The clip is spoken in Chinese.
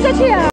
下去。啊